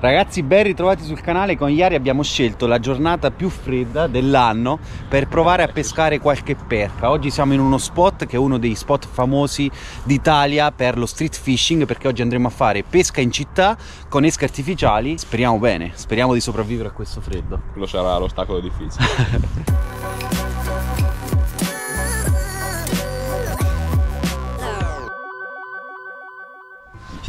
Ragazzi ben ritrovati sul canale, con Iari abbiamo scelto la giornata più fredda dell'anno per provare a pescare qualche perca. Oggi siamo in uno spot che è uno dei spot famosi d'Italia per lo street fishing perché oggi andremo a fare pesca in città con esche artificiali. Speriamo bene, speriamo di sopravvivere a questo freddo. Quello sarà l'ostacolo difficile.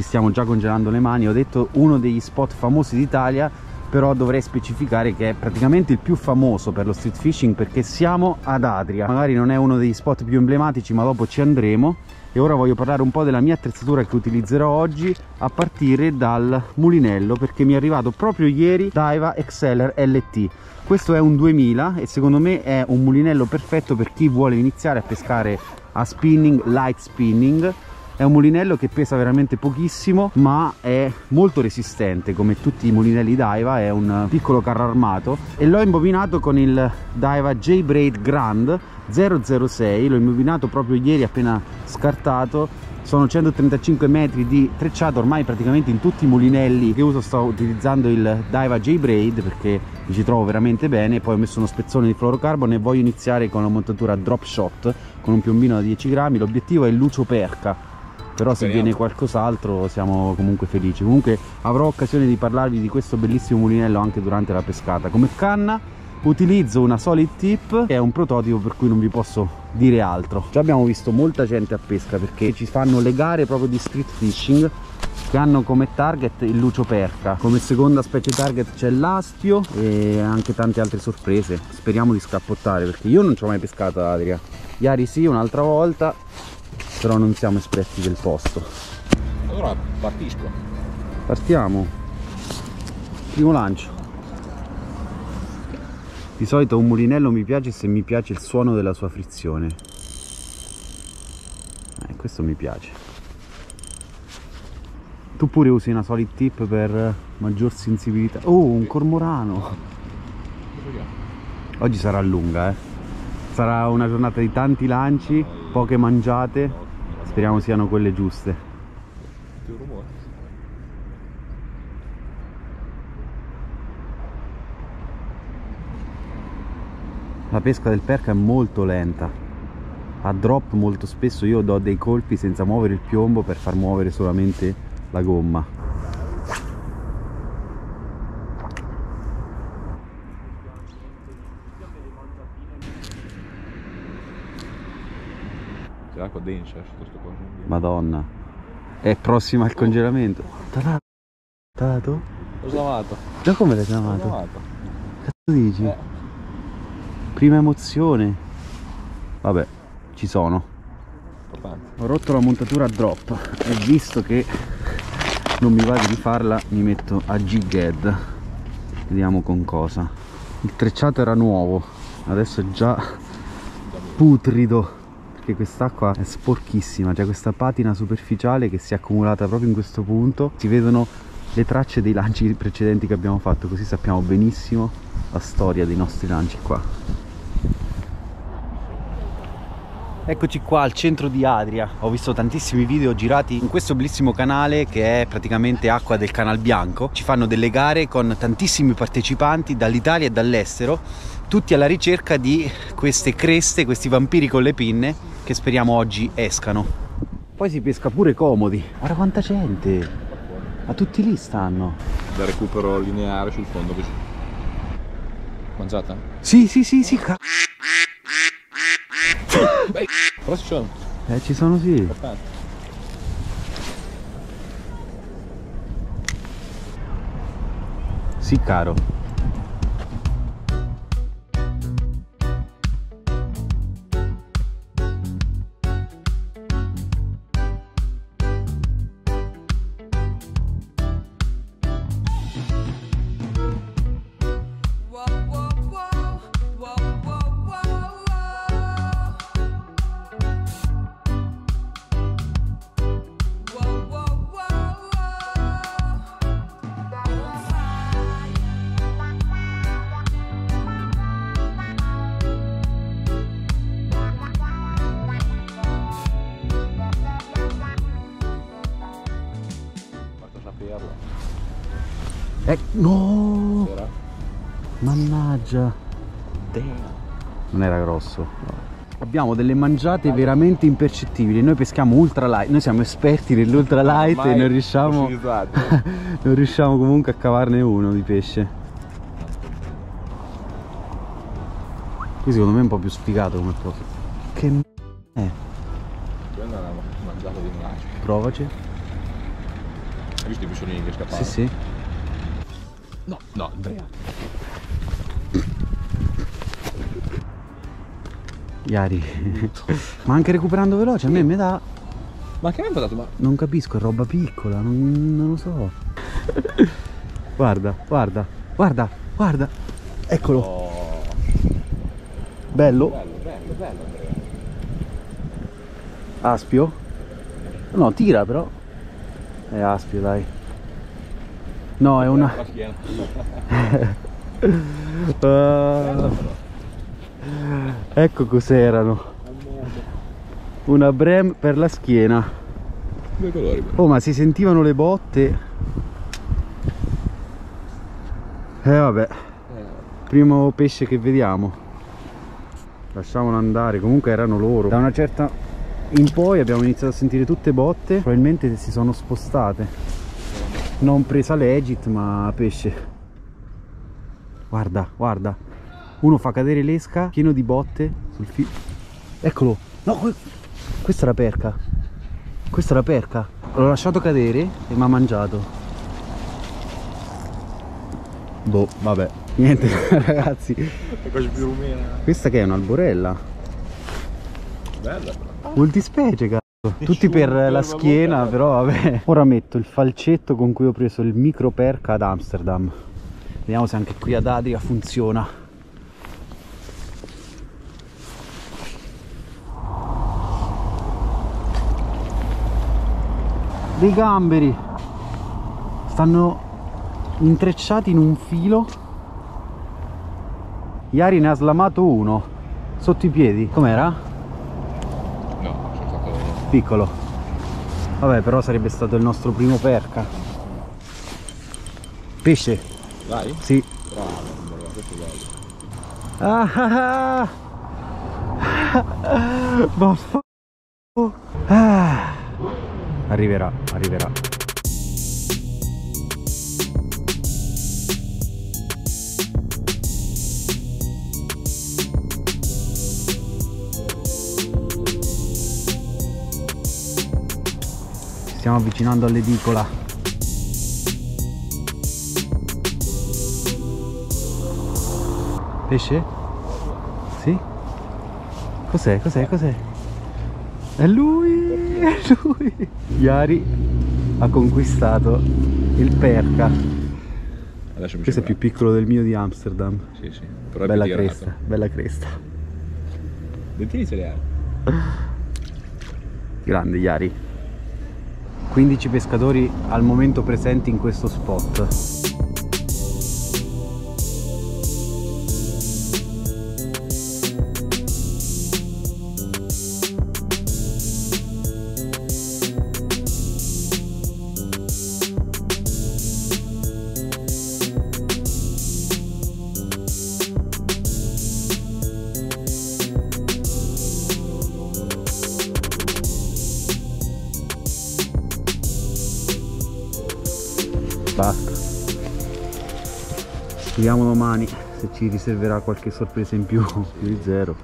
ci stiamo già congelando le mani. Ho detto uno degli spot famosi d'Italia però dovrei specificare che è praticamente il più famoso per lo street fishing perché siamo ad Adria. Magari non è uno degli spot più emblematici ma dopo ci andremo. E ora voglio parlare un po' della mia attrezzatura che utilizzerò oggi a partire dal mulinello perché mi è arrivato proprio ieri Daiwa Exceller LT questo è un 2000 e secondo me è un mulinello perfetto per chi vuole iniziare a pescare a spinning, light spinning è un mulinello che pesa veramente pochissimo ma è molto resistente come tutti i mulinelli Daiwa è un piccolo carro armato. E l'ho imbobinato con il Daiwa J-Braid Grand 006 l'ho imbobinato proprio ieri appena scartato. Sono 135 metri di trecciato ormai praticamente in tutti i mulinelli che uso. Sto utilizzando il Daiwa J-Braid perché mi ci trovo veramente bene. Poi ho messo uno spezzone di fluorocarbon e voglio iniziare con la montatura drop shot con un piombino da 10 grammi. L'obiettivo è Lucio Perca però se viene qualcos'altro siamo comunque felici. Comunque avrò occasione di parlarvi di questo bellissimo mulinello anche durante la pescata. Come canna utilizzo una solid tip che è un prototipo per cui non vi posso dire altro. Già abbiamo visto molta gente a pesca perché ci fanno le gare proprio di street fishing che hanno come target il lucio perca. Come seconda specie target c'è l'astio e anche tante altre sorprese. Speriamo di scappottare perché io non ci ho mai pescato Adria. Ieri sì un'altra volta però non siamo esperti del posto. Allora partisco. Partiamo. Primo lancio. Di solito un mulinello mi piace se mi piace il suono della sua frizione. Eh, questo mi piace. Tu pure usi una solid tip per maggior sensibilità. Oh un cormorano. Oggi sarà lunga eh. Sarà una giornata di tanti lanci poche mangiate Speriamo siano quelle giuste. Più rumore. La pesca del perca è molto lenta. A drop molto spesso io do dei colpi senza muovere il piombo per far muovere solamente la gomma. C'è l'acqua densa su questo coso. Madonna. È prossima al congelamento. T'ha dato? L'ho slavato. Da come l'hai slavato? L'ho slavato. Cazzo dici? Eh. Prima emozione. Vabbè, ci sono. Ho rotto la montatura a drop e visto che non mi va di rifarla mi metto a jig head. Vediamo con cosa. Il trecciato era nuovo, adesso è già putrido perché quest'acqua è sporchissima c'è questa patina superficiale che si è accumulata proprio in questo punto. Si vedono le tracce dei lanci precedenti che abbiamo fatto così sappiamo benissimo la storia dei nostri lanci qua. Eccoci qua al centro di Adria, ho visto tantissimi video girati in questo bellissimo canale che è praticamente acqua del Canal Bianco. Ci fanno delle gare con tantissimi partecipanti dall'Italia e dall'estero, tutti alla ricerca di queste creste, questi vampiri con le pinne che speriamo oggi escano. Poi si pesca pure comodi, guarda quanta gente, ma tutti lì stanno. Da recupero lineare sul fondo così. Mangiata? Sì, sì, sì, sì, Però ci sono. Eh, ci sono sì. Importante. Sì, caro. Eh, no! Era? Mannaggia. Non era grosso. Abbiamo delle mangiate veramente impercettibili. Noi peschiamo ultra light. Noi siamo esperti nell'ultra light e non riusciamo. non riusciamo comunque a cavarne uno di pesce. Qui secondo me è un po' più sfigato come cosa. Che m- è? Quella era una mangiata di melace. Provaci. Hai visto i pesciolini che scappavano? Sì, sì. No, no, Andrea. Iari. ma anche recuperando veloce, a me mi dà. Ma che mi ha dato? Ma Non capisco, è roba piccola, non, non lo so. guarda, guarda, guarda, guarda. Eccolo, Oh, bello. bello, bello, bello Andrea. Aspio? No, tira però. È aspio, dai. No, è una. Ah. ecco cos'erano. Una brem per la schiena. Due colori. Oh, ma si sentivano le botte. Eh vabbè, primo pesce che vediamo. Lasciamolo andare, comunque erano loro. Da una certa in poi abbiamo iniziato a sentire tutte botte, probabilmente si sono spostate. Non presa legit, ma pesce. Guarda, guarda. Uno fa cadere l'esca pieno di botte sul filo. Eccolo. No, que- questa è la perca. Questa è la perca. L'ho lasciato cadere e mi ha mangiato. Boh, vabbè. Niente, ragazzi. Questa che è un'alborella. Bella però. Multispecie, cazzo. Tutti per la schiena, però vabbè. Ora metto il falcetto con cui ho preso il micro perca ad Amsterdam. Vediamo se anche qui ad Adria funziona. Dei gamberi. Stanno intrecciati in un filo. Iari ne ha slamato uno sotto i piedi. Com'era? Piccolo. Vabbè, però sarebbe stato il nostro primo perca. Pesce? Dai? Sì. Bravo, questo è bello. Ah, ah, ah. Ah. Arriverà, arriverà. Stiamo avvicinando all'edicola. Pesce? Sì? Cos'è? Cos'è? Cos'è? È lui! È lui! Iari ha conquistato il perca. Questo è più piccolo del mio di Amsterdam. Sì, sì. Però è Bella cresta, bella cresta. Dentini cereali. Grande Iari. 15 pescatori al momento presenti in questo spot. Vediamo domani se ci riserverà qualche sorpresa in più di zero.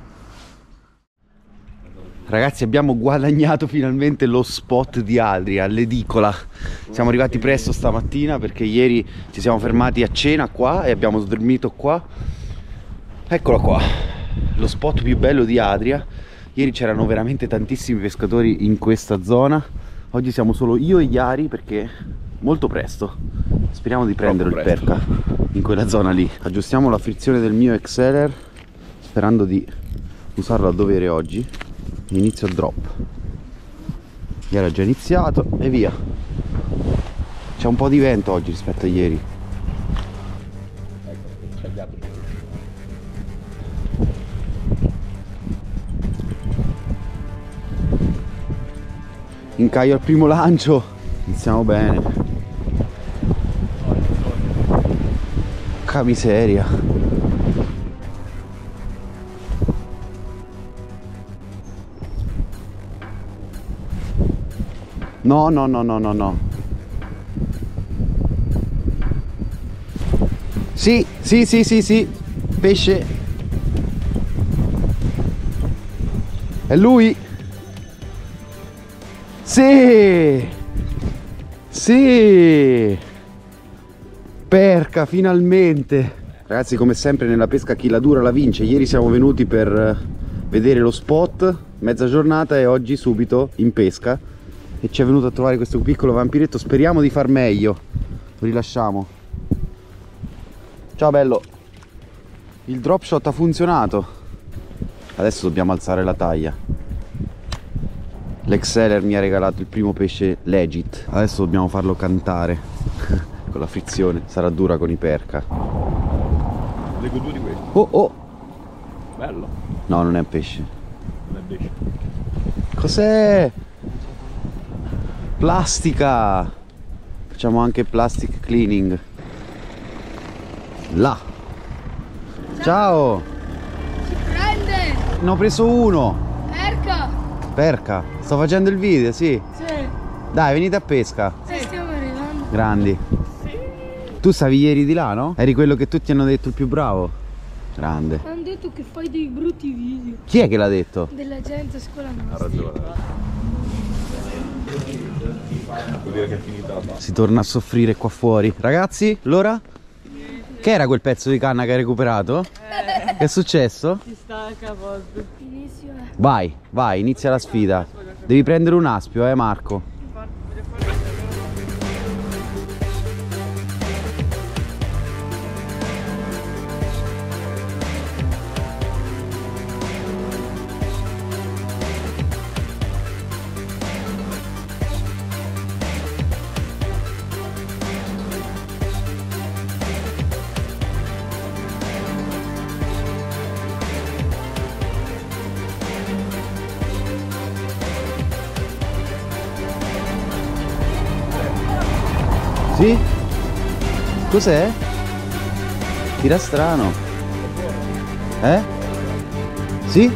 Ragazzi abbiamo guadagnato finalmente lo spot di Adria, all'edicola. Siamo arrivati presto stamattina perché ieri ci siamo fermati a cena qua e abbiamo dormito qua. Eccola qua, lo spot più bello di Adria. Ieri c'erano veramente tantissimi pescatori in questa zona. Oggi siamo solo io e Iari perché molto presto. Speriamo di prendere il perca in quella zona lì. Aggiustiamo la frizione del mio Exceler sperando di usarlo a dovere oggi. Inizio il drop. Ieri ha già iniziato e via. C'è un po' di vento oggi rispetto a ieri. Incaio al primo lancio. Iniziamo bene. Porca miseria. No, no, no, no, no, no. Sì, sì, sì, sì, sì. Pesce. È lui? Sì! Sì! Perca, finalmente! Ragazzi, come sempre nella pesca chi la dura la vince. Ieri siamo venuti per eh, vedere lo spot, mezza giornata e oggi subito in pesca. E ci è venuto a trovare questo piccolo vampiretto. Speriamo di far meglio. Lo rilasciamo. Ciao bello. Il drop shot ha funzionato. Adesso dobbiamo alzare la taglia. L'exceller mi ha regalato il primo pesce legit. Adesso dobbiamo farlo cantare. Con la frizione. Sarà dura con i perca. Leggo due di questi. Oh oh! Bello. No, non è un pesce. Non è pesce. Cos'è? Plastica! Facciamo anche plastic cleaning. Là! Ciao! Si prende! Ne ho preso uno! Erca! Perca! Sto facendo il video, sì! Sì. Dai, venite a pesca! Sì. Stiamo arrivando. Grandi! Tu stavi ieri di là, no? Eri quello che tutti hanno detto il più bravo? Grande! Hanno detto che fai dei brutti video. Chi è che l'ha detto? Della gente a scuola Ha nostra. ragione. Vuol dire che è finita la pasta. Si torna a soffrire qua fuori. Ragazzi, allora? Che era quel pezzo di canna che hai recuperato? Che è successo? Inizio è. Vai, vai, inizia la sfida. Devi prendere un aspio, eh Marco. Cos'è? Tira strano. Eh? Sì?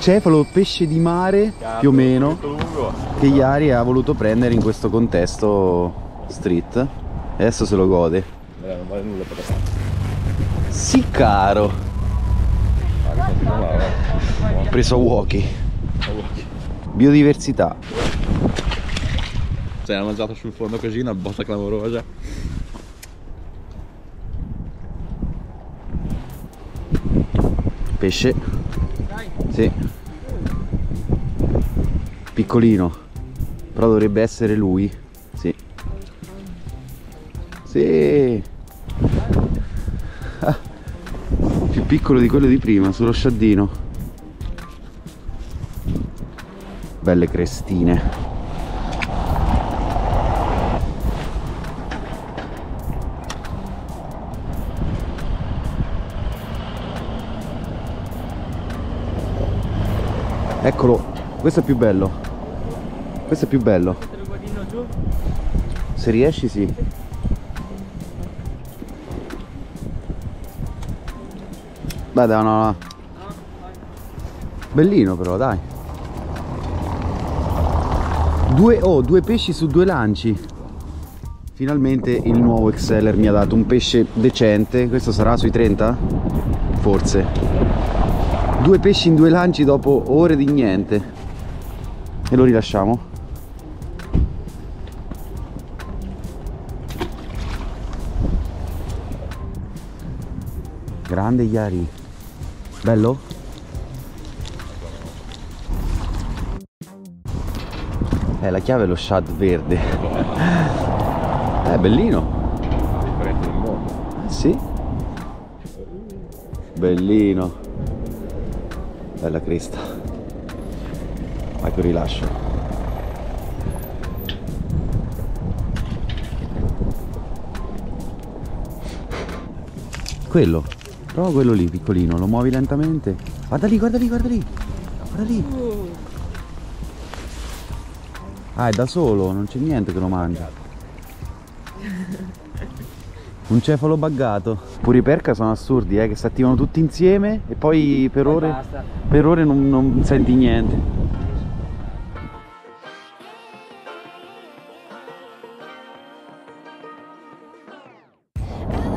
Cefalo, pesce di mare, più o meno, che Iari ha voluto prendere in questo contesto street. Adesso se lo gode. Eh, non vale nulla per Sì, caro. Continua là, va. Ho preso Woki. Buono. Biodiversità. Cioè, ha mangiato sul fondo così, una botta clamorosa. Pesce. Sì. Piccolino. Però dovrebbe essere lui. Sì. Sì. Piccolo di quello di prima, sullo sciaddino. Belle crestine. Eccolo, questo è più bello. Questo è più bello. Se riesci sì. Beh dai, no, no. Bellino però, dai. Due, oh, due pesci su due lanci. Finalmente il nuovo Exceller mi ha dato un pesce decente. Questo sarà sui 30? Forse. Due pesci in due lanci dopo ore di niente. E lo rilasciamo. Grande Iari. Bello? Eh, la chiave è lo shad verde. Eh, bellino. Differente del mondo. Eh, Sì. Bellino. Bella cresta. Vai che rilascio. Quello. Prova quello lì, piccolino, lo muovi lentamente. Guarda lì, guarda lì, guarda lì. Guarda lì. Ah, è da solo, non c'è niente che lo mangia. Un cefalo buggato. Pure i perca sono assurdi, eh, che si attivano tutti insieme e poi per ore, per ore non, non senti niente.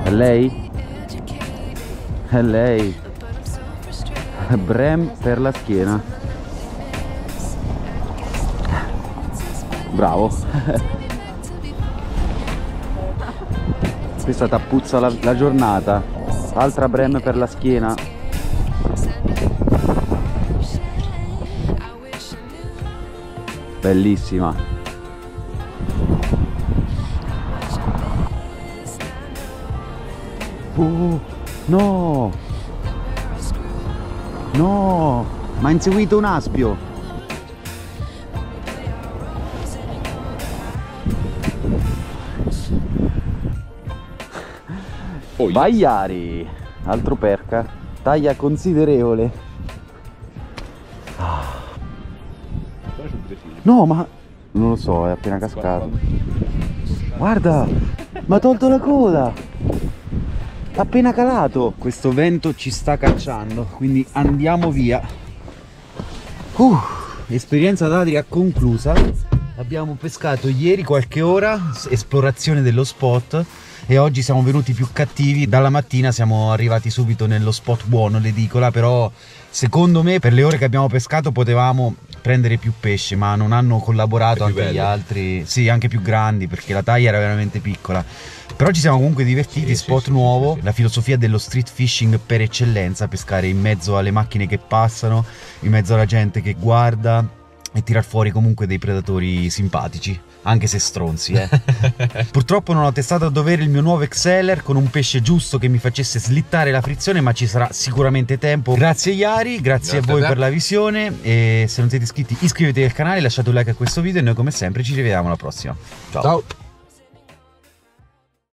È lei? È lei. Brem per la schiena. Bravo. Questa tappuzza la, la giornata. Altra Brem per la schiena. Bellissima. Oh, no! No! Ma ha inseguito un aspio! Oh. Bagliari! Altro perca. Taglia considerevole. No, ma... Non lo so, è appena cascato. Guarda! Ma ha tolto la coda! Appena calato! Questo vento ci sta cacciando, quindi andiamo via. Uh, esperienza d'Adria conclusa. Abbiamo pescato ieri qualche ora, esplorazione dello spot e oggi siamo venuti più cattivi. Dalla mattina siamo arrivati subito nello spot buono, l'edicola, però secondo me per le ore che abbiamo pescato potevamo prendere più pesce, ma non hanno collaborato anche gli belli. altri, sì, anche più grandi perché la taglia era veramente piccola. Però ci siamo comunque divertiti, Sì, spot sì, nuovo, sì. la filosofia dello street fishing per eccellenza, pescare in mezzo alle macchine che passano, in mezzo alla gente che guarda e tirar fuori comunque dei predatori simpatici, anche se stronzi, eh. Purtroppo non ho testato a dovere il mio nuovo Exceller con un pesce giusto che mi facesse slittare la frizione, ma ci sarà sicuramente tempo. Grazie Iari, grazie, Grazie a voi per la visione e se non siete iscritti iscrivetevi al canale, lasciate un like a questo video e noi come sempre ci rivediamo alla prossima. Ciao. Ciao.